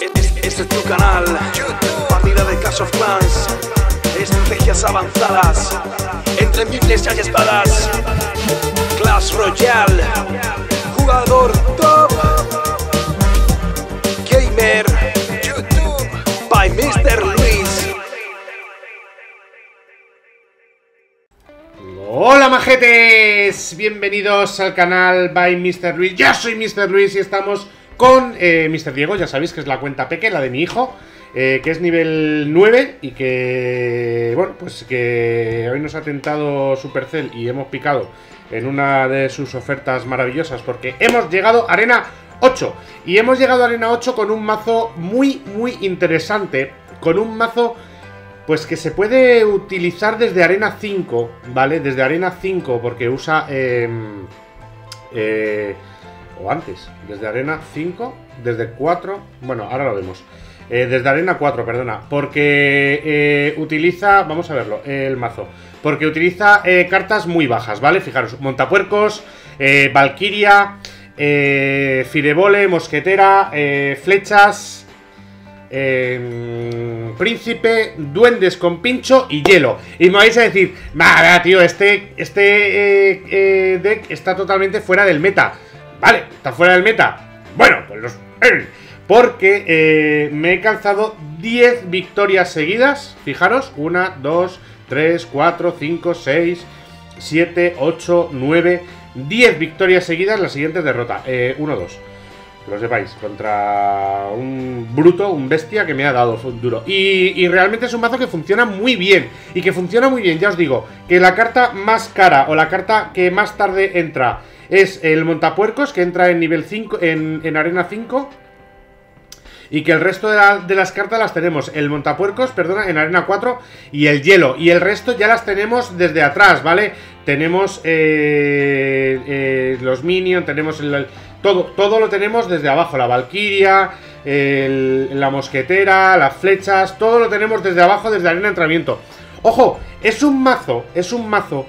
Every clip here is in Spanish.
Este, es tu canal. Partida de Clash of Clans. Estrategias avanzadas. Entre miles y espadas. Clash Royale. Jugador top. Gamer. YouTube. By Mr. Luis. Hola majetes, bienvenidos al canal by Mr. Luis. Yo soy Mr. Luis y estamos con eh, Mr. Diego, ya sabéis que es la cuenta peque, la de mi hijo, eh, que es nivel 9 y que, bueno, pues que hoy nos ha tentado Supercell y hemos picado en una de sus ofertas maravillosas porque hemos llegado a Arena 8 y hemos llegado a Arena 8 con un mazo muy, muy interesante, con un mazo pues que se puede utilizar desde Arena 5, ¿vale? Desde Arena 5, porque usa... eh, eh, o antes, desde Arena 5, desde 4... Bueno, ahora lo vemos. Eh, desde Arena 4, perdona. Porque eh, utiliza... Vamos a verlo, el mazo. Porque utiliza eh, cartas muy bajas, ¿vale? Fijaros, Montapuercos, eh, Valkyria, Firebole, Mosquetera, Flechas... Eh, príncipe, duendes con pincho y hielo. Y me vais a decir, nada, tío, este, este deck está totalmente fuera del meta. Vale, está fuera del meta. Bueno, pues los. eh, Porque eh, me he calzado 10 victorias seguidas. Fijaros, 1, 2, 3, 4, 5, 6, 7, 8, 9, 10 victorias seguidas. La siguiente derrota. 1, 2 que lo sepáis, contra un bruto, un bestia que me ha dado duro. Y, y realmente es un mazo que funciona muy bien. Y que funciona muy bien, ya os digo, que la carta más cara o la carta que más tarde entra es el montapuercos, que entra en nivel 5, en, en arena 5. Y que el resto de, la- de las cartas las tenemos, el montapuercos, perdona, en arena 4 y el hielo. Y el resto ya las tenemos desde atrás, ¿vale? Tenemos eh, eh, los minions, tenemos el, todo, todo lo tenemos desde abajo, la valquiria, la mosquetera, las flechas, todo lo tenemos desde abajo, desde arena de entrenamiento. Ojo, es un mazo, es un mazo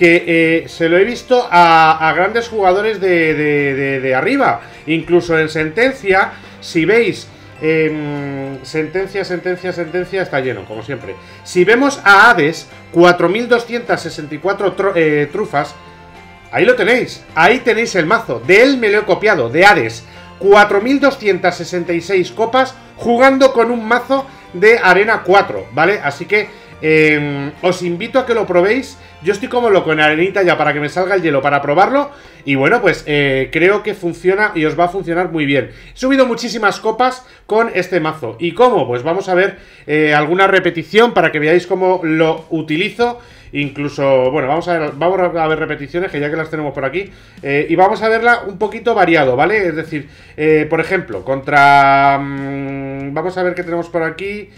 que eh, se lo he visto a, grandes jugadores de, arriba. Incluso en sentencia, si veis... em, sentencia, sentencia, sentencia, está lleno, como siempre. Si vemos a Hades, 4264 tro- eh, trufas, ahí lo tenéis, ahí tenéis el mazo. De él me lo he copiado, de Hades. 4266 copas jugando con un mazo de Arena 4, ¿vale? Así que eh, os invito a que lo probéis. Yo estoy como loco en Arenita ya para que me salga el hielo para probarlo. Y bueno, pues eh, creo que funciona y os va a funcionar muy bien. He subido muchísimas copas con este mazo. ¿Y cómo? Pues vamos a ver eh, alguna repetición para que veáis cómo lo utilizo. Incluso, bueno, vamos a ver, vamos a ver repeticiones, que ya que las tenemos por aquí. eh, y vamos a verla un poquito variado, ¿vale? Es decir, por ejemplo, contra... mm, vamos a ver qué tenemos por aquí.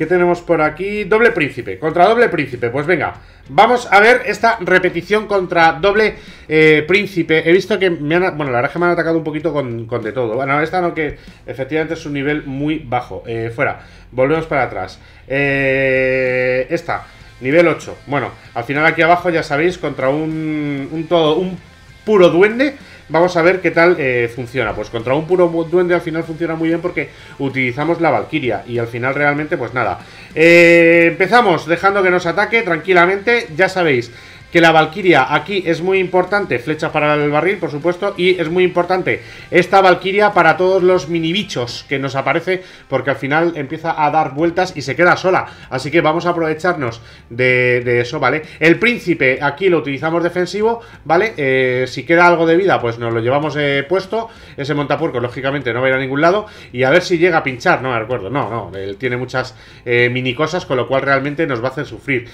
¿Qué tenemos por aquí? Doble príncipe. Contra doble príncipe. Pues venga. Vamos a ver esta repetición contra doble eh, príncipe. He visto que me han... Bueno, la verdad es que me han atacado un poquito con, con de todo. Bueno, esta no que efectivamente es un nivel muy bajo. Eh, fuera. Volvemos para atrás. Eh, esta. Nivel 8. Bueno, al final aquí abajo ya sabéis, contra un, un todo, un puro duende. Vamos a ver qué tal eh, funciona. Pues contra un puro duende al final funciona muy bien porque utilizamos la Valkyria. Y al final realmente, pues nada. Eh, empezamos dejando que nos ataque tranquilamente. Ya sabéis que la Valkyria aquí es muy importante. Flecha para el barril, por supuesto. Y es muy importante esta Valkyria para todos los mini bichos que nos aparece. Porque al final empieza a dar vueltas y se queda sola. Así que vamos a aprovecharnos de, eso, ¿vale? El príncipe aquí lo utilizamos defensivo, ¿vale? Eh, si queda algo de vida, pues nos lo llevamos eh, puesto. Ese montapuerco, lógicamente, no va a ir a ningún lado. Y a ver si llega a pinchar, no me acuerdo. No, no, él tiene muchas eh, mini cosas, con lo cual realmente nos va a hacer sufrir.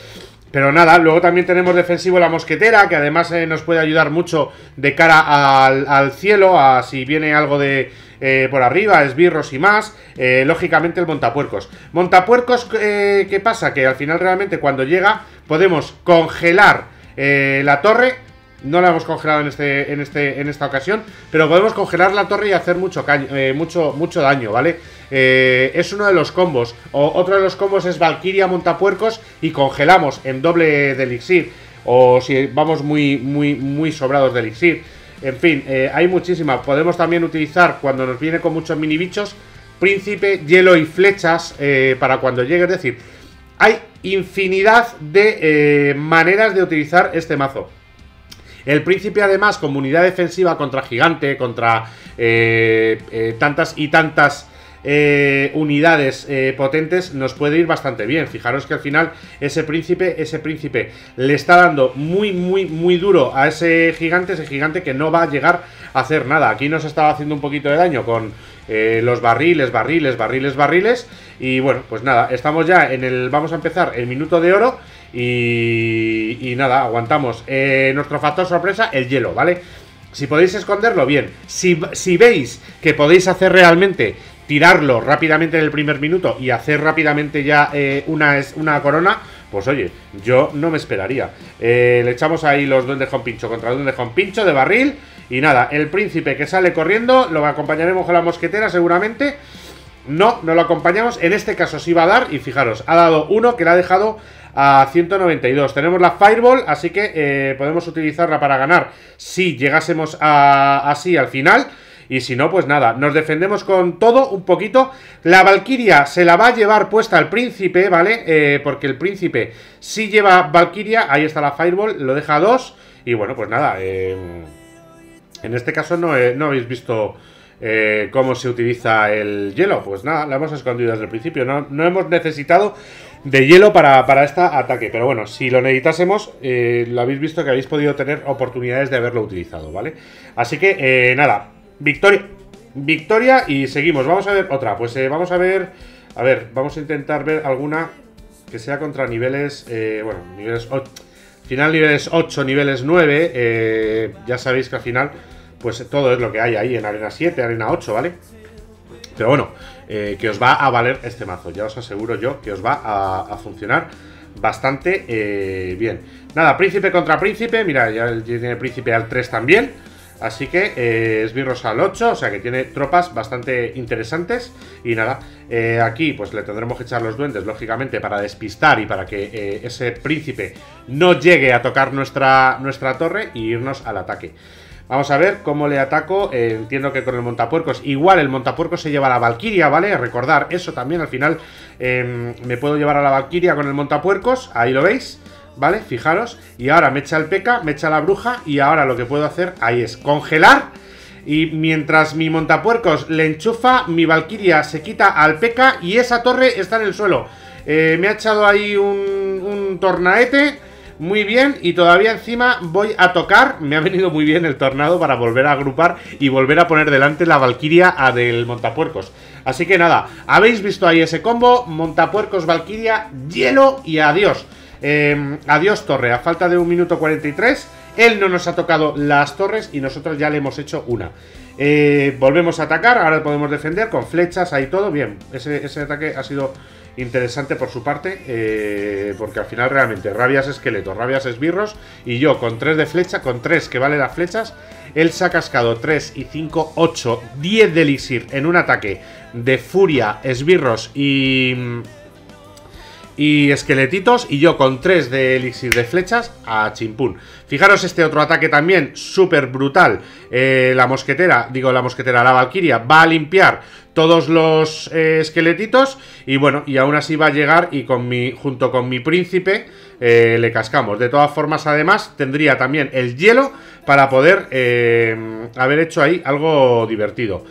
Pero nada, luego también tenemos defensivo la mosquetera, que además eh, nos puede ayudar mucho de cara al, al cielo, a si viene algo de eh, por arriba, esbirros y más. Eh, lógicamente el montapuercos. Montapuercos, ¿qué pasa? Que al final realmente cuando llega podemos congelar la torre. No la hemos congelado en este, en este, en esta ocasión, pero podemos congelar la torre y hacer mucho, mucho, mucho daño, ¿vale? Eh, es uno de los combos. O otro de los combos es Valkyria Montapuercos y congelamos en doble de elixir. O si vamos muy, muy, muy sobrados de elixir. En fin, eh, hay muchísimas. Podemos también utilizar cuando nos viene con muchos mini bichos, príncipe, hielo y flechas eh, para cuando llegue. Es decir, hay infinidad de maneras de utilizar este mazo. El príncipe, además, comunidad defensiva contra gigante, contra tantas y tantas eh, unidades eh, potentes nos puede ir bastante bien. Fijaros que al final ese príncipe, ese príncipe le está dando muy, muy, muy duro a ese gigante, ese gigante que no va a llegar a hacer nada. Aquí nos estaba haciendo un poquito de daño con eh, los barriles, barriles, barriles, barriles. Y bueno, pues nada, estamos ya en el. Vamos a empezar el minuto de oro. Y, y nada, aguantamos. nuestro factor sorpresa, el hielo, ¿vale? Si podéis esconderlo, bien. Si, si, veis que podéis hacer realmente tirarlo rápidamente en el primer minuto y hacer rápidamente ya eh, una, una corona, pues oye, yo no me esperaría. Eh, le echamos ahí los duendes con pincho contra duendes con pincho de barril. Y nada, el príncipe que sale corriendo, lo acompañaremos con la mosquetera seguramente. No, no lo acompañamos. En este caso sí va a dar. Y fijaros, ha dado uno que le ha dejado a 192. Tenemos la Fireball, así que eh, podemos utilizarla para ganar si llegásemos a, así al final. Y si no, pues nada, nos defendemos con todo un poquito. La Valkyria se la va a llevar puesta al príncipe, ¿vale? Eh, porque el príncipe sí lleva Valkyria. Ahí está la Fireball, lo deja a dos. Y bueno, pues nada, eh, en este caso no, no habéis visto eh, cómo se utiliza el hielo. Pues nada, la hemos escondido desde el principio. No, no hemos necesitado de hielo para, para este ataque. Pero bueno, si lo necesitásemos, lo habéis visto que habéis podido tener oportunidades de haberlo utilizado, ¿vale? Así que nada, Victoria. Victoria y seguimos. Vamos a ver otra. Pues eh, vamos a ver. A ver, vamos a intentar ver alguna que sea contra niveles. Eh, bueno, niveles 8. Final niveles 8, niveles 9. Eh, ya sabéis que al final, pues todo es lo que hay ahí en Arena 7, Arena 8, ¿vale? Pero bueno, que os va a valer este mazo. Ya os aseguro yo que os va a, a funcionar bastante bien. Nada, príncipe contra príncipe. Mira, ya tiene príncipe al 3 también. Así que eh, esbirros al 8, o sea que tiene tropas bastante interesantes. Y nada, eh, aquí pues le tendremos que echar los duendes, lógicamente, para despistar y para que eh, ese príncipe no llegue a tocar nuestra, nuestra torre y irnos al ataque. Vamos a ver cómo le ataco. Eh, entiendo que con el montapuercos. Igual el montapuercos se lleva a la Valquiria, ¿vale? Recordar eso también. Al final em, me puedo llevar a la Valquiria con el montapuercos. Ahí lo veis. ¿Vale? Fijaros. Y ahora me echa el peca, me echa la bruja y ahora lo que puedo hacer ahí es congelar. Y mientras mi montapuercos le enchufa, mi valquiria se quita al peca y esa torre está en el suelo. Eh, me ha echado ahí un, tornaete. Muy bien, y todavía encima voy a tocar. Me ha venido muy bien el tornado para volver a agrupar y volver a poner delante la Valquiria a del Montapuercos. Así que nada, habéis visto ahí ese combo: Montapuercos, Valquiria, hielo y adiós. Em, adiós torre, a falta de un minuto 43 Él no nos ha tocado las torres y nosotros ya le hemos hecho una. Eh, Volvemos a atacar, ahora podemos defender con flechas, ahí todo. Bien, ese, ataque ha sido interesante por su parte eh, Porque al final realmente rabias esqueletos, rabias esbirros Y yo con 3 de flecha, con 3 que vale las flechas Él se ha cascado 3 y 5, 8, 10 de elixir en un ataque de furia, esbirros y y esqueletitos y yo con 3 de elixir de flechas a chimpún. Fijaros este otro ataque también, súper brutal. Eh, la mosquetera, digo la mosquetera, la valquiria va a limpiar todos los eh, esqueletitos y bueno, y aún así va a llegar y con mi, junto con mi príncipe eh, le cascamos. De todas formas, además, tendría también el hielo para poder haber hecho ahí algo divertido.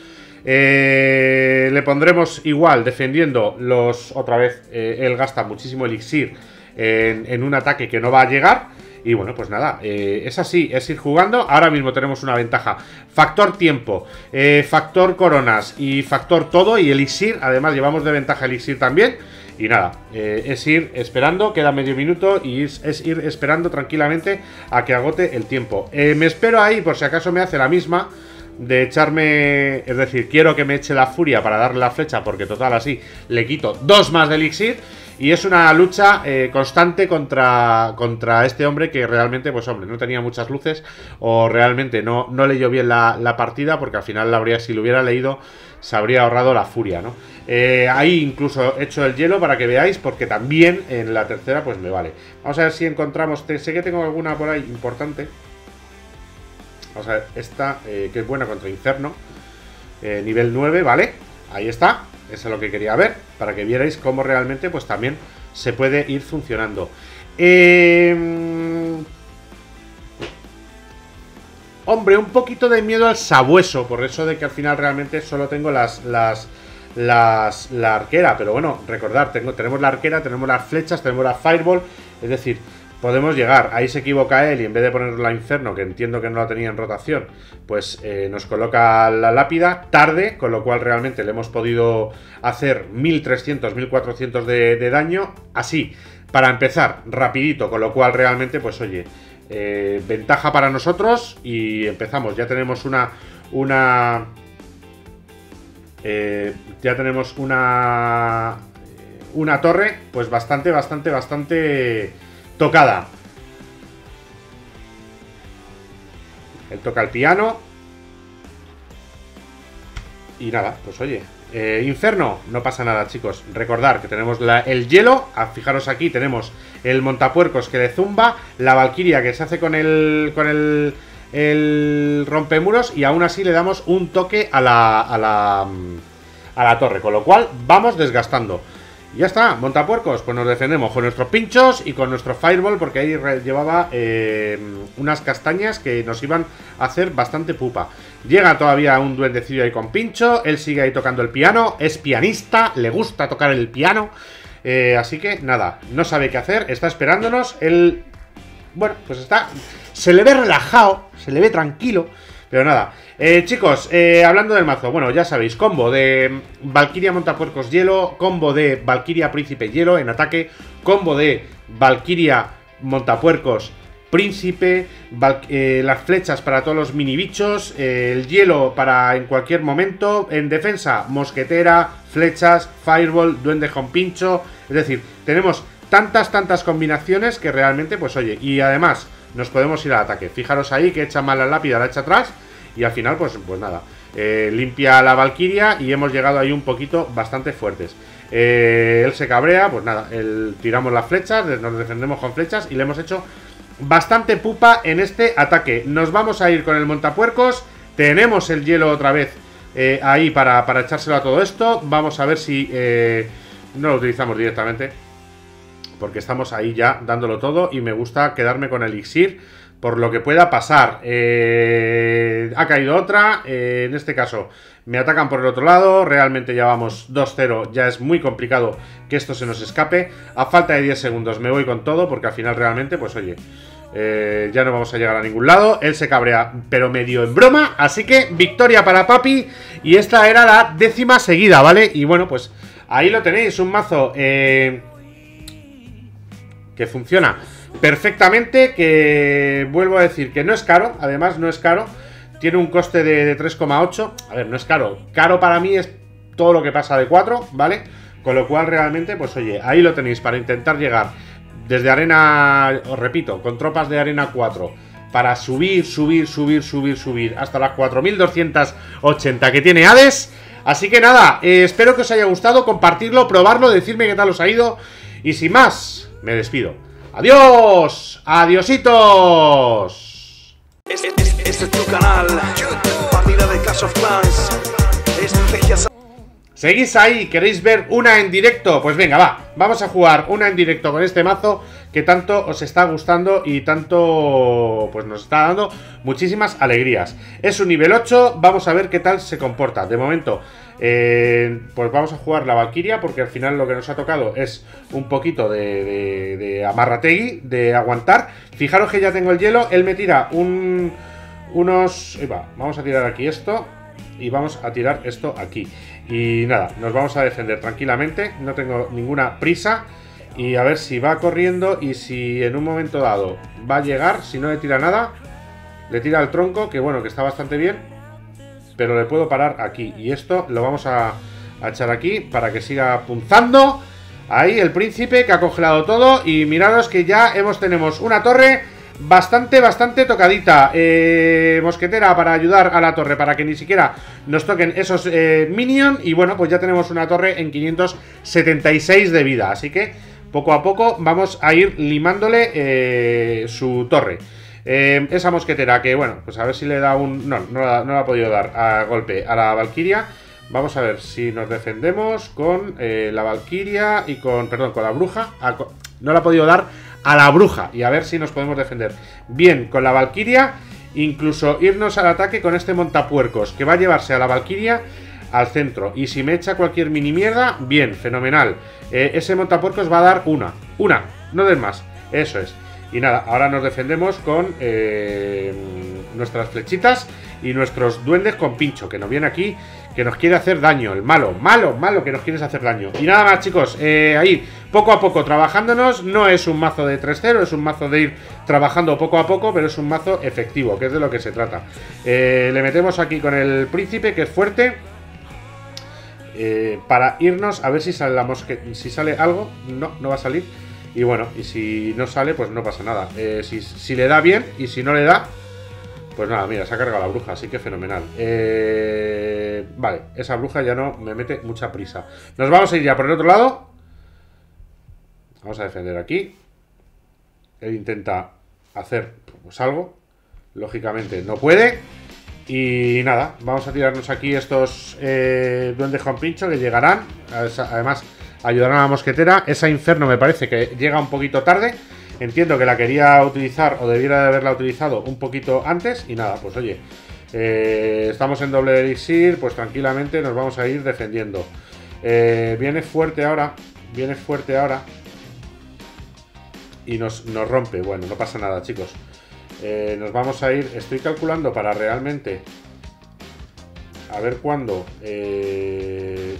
Eh, le pondremos igual, defendiendo los... Otra vez, eh, él gasta muchísimo elixir en, un ataque que no va a llegar. Y bueno, pues nada, eh, es así, es ir jugando. Ahora mismo tenemos una ventaja. Factor tiempo, factor coronas y factor todo y elixir. Además llevamos de ventaja elixir también. Y nada, es ir esperando, queda medio minuto y es, ir esperando tranquilamente a que agote el tiempo. me espero ahí por si acaso me hace la misma de echarme... Es decir, quiero que me eche la furia para darle la flecha porque total así le quito dos más de elixir. Y es una lucha eh, constante contra, contra este hombre que realmente, pues hombre, no tenía muchas luces o realmente no, no leyó bien la, partida porque al final la habría, si lo hubiera leído se habría ahorrado la furia, ¿no? Eh, ahí incluso he hecho el hielo para que veáis porque también en la tercera pues me vale. Vamos a ver si encontramos... Sé que tengo alguna por ahí importante. Vamos a ver, esta que es buena contra Inferno. nivel 9, ¿vale? Ahí está. Eso es lo que quería ver. Para que vierais cómo realmente pues también se puede ir funcionando. Eh... Hombre, un poquito de miedo al sabueso, por eso de que al final realmente solo tengo las, las, las, la arquera. Pero bueno, recordar, tengo, tenemos la arquera, tenemos las flechas, tenemos la fireball. Es decir, podemos llegar. Ahí se equivoca él y en vez de ponerla inferno, que entiendo que no la tenía en rotación, pues eh, nos coloca la lápida tarde, con lo cual realmente le hemos podido hacer 1300, 1400 de, de daño. Así, para empezar, rapidito, con lo cual realmente, pues oye, eh, ventaja para nosotros y empezamos. Ya tenemos una... una eh, ya tenemos una... Una torre, pues bastante, bastante, bastante tocada. Él toca el piano. Y nada, pues oye, eh, Inferno, no pasa nada, chicos. Recordar que tenemos el hielo. Ah, fijaros aquí, tenemos el montapuercos que le zumba. La Valquiria que se hace con el. con el. el rompemuros. Y aún así le damos un toque a la. a la. a la torre. Con lo cual, vamos desgastando. Y ya está, montapuercos, pues nos defendemos con nuestros pinchos y con nuestro fireball porque ahí llevaba eh, unas castañas que nos iban a hacer bastante pupa. Llega todavía un duendecillo ahí con pincho, él sigue ahí tocando el piano, es pianista, le gusta tocar el piano, eh, así que nada, no sabe qué hacer, está esperándonos, él, bueno, pues está, se le ve relajado, se le ve tranquilo, pero nada, eh, chicos, eh, hablando del mazo, bueno, ya sabéis, combo de Valkyria Montapuercos Hielo, combo de Valkyria Príncipe Hielo en ataque, combo de Valkyria Montapuercos príncipe, eh, las flechas para todos los mini bichos, el hielo para en cualquier momento, en defensa, mosquetera, flechas, fireball, duende con pincho, es decir, tenemos tantas, tantas combinaciones que realmente, pues oye, y además nos podemos ir al ataque. Fijaros ahí que echa mal la lápida, la echa atrás y al final, pues, pues nada, eh, limpia la Valkyria y hemos llegado ahí un poquito bastante fuertes. él se cabrea, pues nada, tiramos las flechas, nos defendemos con flechas y le hemos hecho bastante pupa en este ataque. Nos vamos a ir con el montapuercos. Tenemos el hielo otra vez eh, ahí para, para, echárselo a todo esto. Vamos a ver si eh, no lo utilizamos directamente. Porque estamos ahí ya dándolo todo y me gusta quedarme con el elixir por lo que pueda pasar. Eh, ha caído otra, en este caso me atacan por el otro lado, realmente ya vamos 2-0, ya es muy complicado que esto se nos escape. A falta de 10 segundos me voy con todo porque al final realmente, pues oye, eh, ya no vamos a llegar a ningún lado. Él se cabrea, pero medio en broma. Así que victoria para Papi. Y esta era la décima seguida, ¿vale? Y bueno, pues ahí lo tenéis, un mazo eh, que funciona perfectamente. Que vuelvo a decir que no es caro, además no es caro. Tiene un coste de, 3,8. A ver, no es caro. Caro para mí es todo lo que pasa de 4, ¿vale? Con lo cual realmente, pues oye, ahí lo tenéis para intentar llegar desde arena, os repito, con tropas de arena 4 para subir, subir, subir, subir, subir hasta las 4280 que tiene Hades. Así que nada, eh, espero que os haya gustado, compartirlo, probarlo, decirme qué tal os ha ido. Y sin más, me despido. ¡Adiós! ¡Adiositos! Este es tu canal, partida de Clash of Clans, estrategias... ¿Seguís ahí? ¿Queréis ver una en directo? Pues venga, va, vamos a jugar una en directo con este mazo que tanto os está gustando y tanto pues nos está dando muchísimas alegrías. Es un nivel 8, vamos a ver qué tal se comporta. De momento, eh, pues vamos a jugar la Valkyria porque al final lo que nos ha tocado es un poquito de, de, de amarrategui, de aguantar. Fijaros que ya tengo el hielo, él me tira un unos... va, vamos a tirar aquí esto y vamos a tirar esto aquí. Y nada, nos vamos a defender tranquilamente, no tengo ninguna prisa. Y a ver si va corriendo y si en un momento dado va a llegar, si no le tira nada, le tira el tronco, que bueno, que está bastante bien. Pero le puedo parar aquí. Y esto lo vamos a, a echar aquí para que siga punzando. Ahí el príncipe que ha congelado todo. Y miraros que ya hemos, tenemos una torre bastante, bastante tocadita. Eh, mosquetera para ayudar a la torre, para que ni siquiera nos toquen esos eh, minions. Y bueno, pues ya tenemos una torre en 576 de vida. Así que poco a poco vamos a ir limándole eh, su torre. Eh, esa mosquetera que, bueno, pues a ver si le da un... No, no la, ha podido dar a golpe a la Valkyria. Vamos a ver si nos defendemos con eh, la Valkyria y con, perdón, con la bruja. no la ha podido dar a la bruja y a ver si nos podemos defender. Bien, con la Valkyria, incluso irnos al ataque con este montapuercos que va a llevarse a la Valkyria al centro. Y si me echa cualquier mini mierda, bien, fenomenal. Eh, ese montapuercos va a dar una, una, no den más. Eso es. Y nada, ahora nos defendemos con eh, nuestras flechitas y nuestros duendes con pincho, que nos viene aquí que nos quiere hacer daño, el malo, malo, malo que nos quieres hacer daño. Y nada más, chicos, eh, ahí, poco a poco trabajándonos, no es un mazo de 3-0, es un mazo de ir trabajando poco a poco, pero es un mazo efectivo, que es de lo que se trata. Eh, le metemos aquí con el príncipe, que es fuerte. Eh, para irnos a ver si la si sale algo, no, no va a salir. Y bueno, y si no sale, pues no pasa nada. si, si le da bien y si no le da, pues nada, mira, se ha cargado la bruja, así que fenomenal. Eh, vale, esa bruja ya no me mete mucha prisa. Nos vamos a ir ya por el otro lado. Vamos a defender aquí. Él intenta hacer pues, algo. Lógicamente no puede. Y nada, vamos a tirarnos aquí estos eh, duendes con pincho que llegarán. Además, ayudarán a la mosquetera. Esa inferno me parece que llega un poquito tarde. Entiendo que la quería utilizar o debiera de haberla utilizado un poquito antes y nada, pues oye, eh, estamos en doble elixir, pues tranquilamente nos vamos a ir defendiendo. Eh, viene fuerte ahora, viene fuerte ahora y nos, rompe. Bueno, no pasa nada, chicos. Eh, nos vamos a ir, estoy calculando para realmente a ver cuándo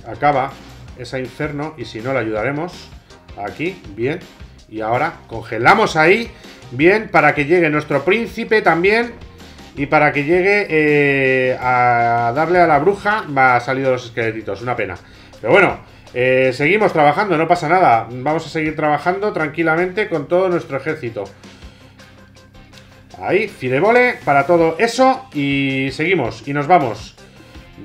acaba esa inferno y si no la ayudaremos aquí, bien. Y ahora congelamos ahí, bien, para que llegue nuestro príncipe también. Y para que llegue eh, a darle a la bruja, va a salir los esqueletitos, una pena. Pero bueno, eh, seguimos trabajando, no pasa nada. Vamos a seguir trabajando tranquilamente con todo nuestro ejército. Ahí, fidebole para todo eso. Y seguimos, y nos vamos.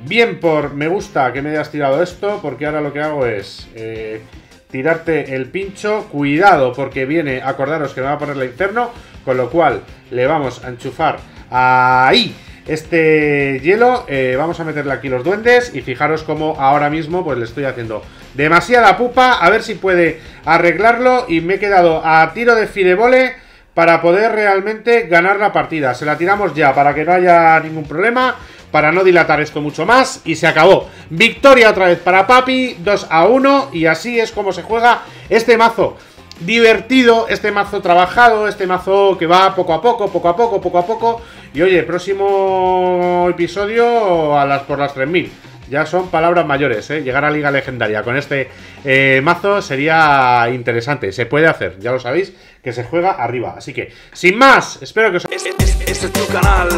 Bien por me gusta que me hayas tirado esto, porque ahora lo que hago es... Eh, tirarte el pincho. Cuidado, porque viene, acordaros que me va a poner la inferno, con lo cual le vamos a enchufar ahí este hielo. Eh, vamos a meterle aquí los duendes y fijaros cómo ahora mismo pues le estoy haciendo demasiada pupa. A ver si puede arreglarlo y me he quedado a tiro de filebole para poder realmente ganar la partida. Se la tiramos ya para que no haya ningún problema para no dilatar esto mucho más. Y se acabó. Victoria otra vez para Papi, 2 a 1. Y así es como se juega este mazo. Divertido, este mazo trabajado, este mazo que va poco a poco, poco a poco, poco a poco. Y oye, próximo episodio a las por las 3000. Ya son palabras mayores, ¿eh? Llegar a Liga Legendaria con este eh, mazo sería interesante. Se puede hacer, ya lo sabéis, que se juega arriba. Así que, sin más, espero que os... Este, este es tu canal,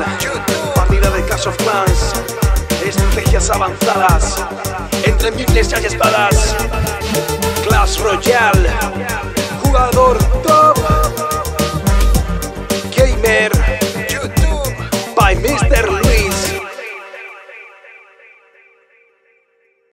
partida de Clash of Clans, estrategias avanzadas, entre miles hay espadas. Clash Royale, jugador top, gamer, YouTube, by Mr.